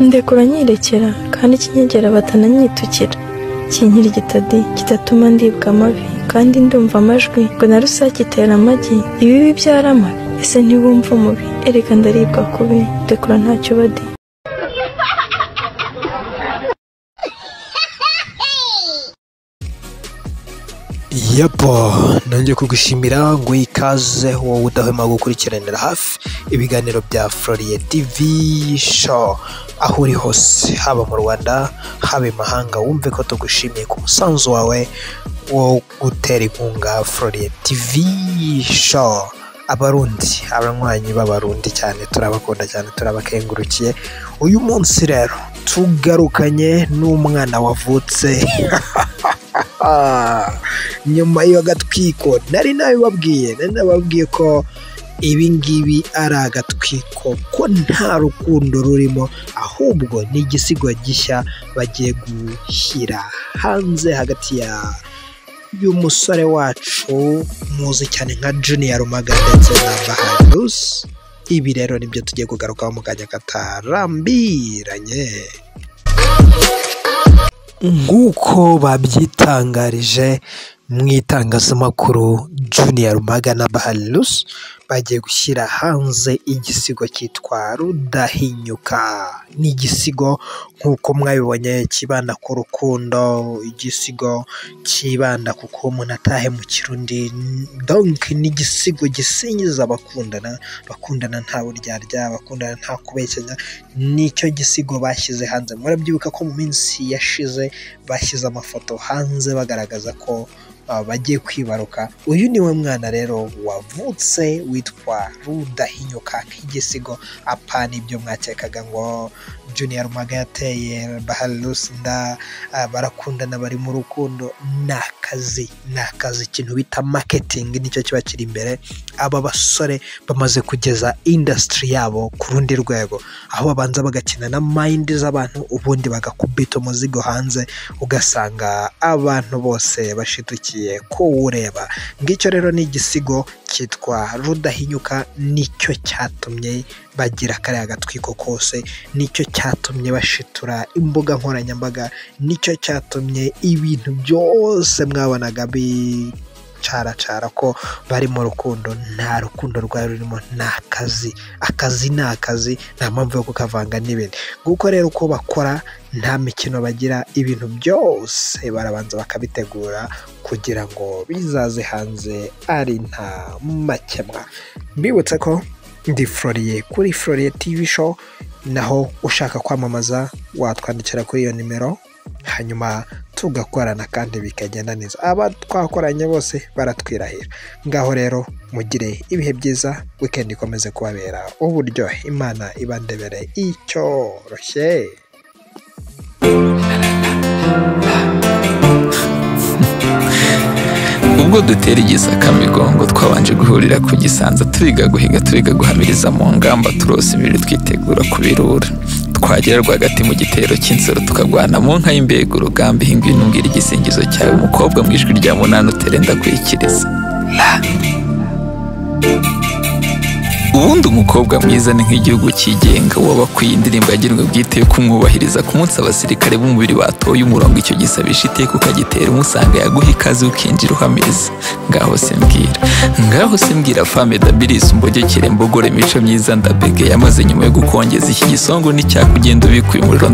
ndekura nyirekera kandi ikinyegera batananyitukira. Kinkirigita di kidatuma ndibwa amavi kandi ndumva amajwi. Ngo na rusake itera amagi ibibi byara amabi ese ntiwumva umubi? Erega ndaribwa kubi. Ndekura ntacyo badi. Yapo. Nongeye kugushimira ngo ikaze wowe udahwema gukurikiranira hafi ibiganiro bya Floriye TV show. Aho uri hose haba mu Rwanda haba imahanga wumve ko tugushimiye ku musanzu wawe wo gutera inkunga Floriye TV show. Abarundi abanywanyi b'abarundi cyane turabakunda cyane turabakengurukiye. Uyu munsi rero tugarukanye n'umwana wavutse. nyuma y'agatwiko nari nabibabwiye nari nababwiye ko ibi ngibi ari agatwiko ko nta rukundo rurimo ahubwo ni igisigo gishya bagiye gushyira hanze hagati ya y'umusore wacu muzi cyane nka junior rumaga ndetse na baharusi ibi rero ni byo tugiye kugarukaho mu kanya katarambiranye. Nk'uko babyitangarije mu itangazamakuru junior rumaga na baharusi bagiye gushyira hanze igisigo cyitwa rudahinyuka. Ni igisigo nk'uko mwabibonye kibanda ku rukundo igisigo kibanda ku kuba umuntu atahemukira undi donke ni igisigo gisingiza abakundana bakundana nta buryarya bakundana nta kubeshyanya ni cyo gisigo bashyize hanze. Murabyibuka ko mu minsi yashize bashyize amafoto hanze bagaragaza ko bagiye kwibaruka. Uyu ni we mwana rero wavutse witwa rudahinyuka nk'igisigo apana ibyo mwakekaga ngo junior rumaga yateye baharusi nda uh, barakundana bari mu rukundo. Ni akazi ni akazi ikintu bita marketing ni cyo kiba kiri imbere. Aba basore bamaze kugeza industry yabo ku rundi rwego. Aho babanza bagakina na mind z'abantu ubundi bagakubita umuzigo hanze ugasanga abantu bose bashidukiye kuwureba. Ngicyo rero ni igisigo cyitwa rudahinyuka ni cyo cyatumye bagira kariya gatwiko kose ni cyo cyatumye bashitura imbuga nkoranyambaga ni cyo cyatumye ibintu byose mwabonaga bicaracara ko bari mu rukundo nta rukundo rwari rurimo ni akazi akazi ni akazi nta mpamvu yo kukavanga n'ibindi. Nguko rero uko bakora nta mikino bagira ibintu byose barabanza bakabitegura kugira ngo bizaze hanze ari nta makemwa. Mbibutse ko ndi Floriye kuri Floriye TV show naho ushaka kwamamaza watwandikira kuri iyo nimero hanyuma tugakorana kandi bikagenda neza. Aba twakoranye bose baratwirahira. Ngaho rero mugire ibihe byiza wikendi ikomeze kubabera uburyohe. Imana ibandebere icyoroshye. Ubwo dutera igisakamigongo twabanje guhurira ku gisanza turiga guhiga turiga guhamiriza mu ngamba turose ibiri twitegura kubirura. Twagera rwagati mu gitero cy'insoro tukagwana mu nka y'imbega urugamba ihinga intumbwira igisingizo cyawe. Umukobwa mu ijwi rya munani uterenda kwikiriza ubundi umukobwa mwiza ni nk'igihugu cyigenga waba akwiye indirimbo yagenwe bwite yo kumwubahiriza ku munsi abasirikare b'umubiri batoye umurongo icyo gisabisha iteka ukagitera umusanga yaguha ikaze ukinjira uhamiriza. Ngaho se mbwira ngaho se mbwira fame dabilis umbogekere mbogore imico myiza ndabege yamaze nyuma yo gukongeza iki gisongo n'icyakugenda ubikuye umuriro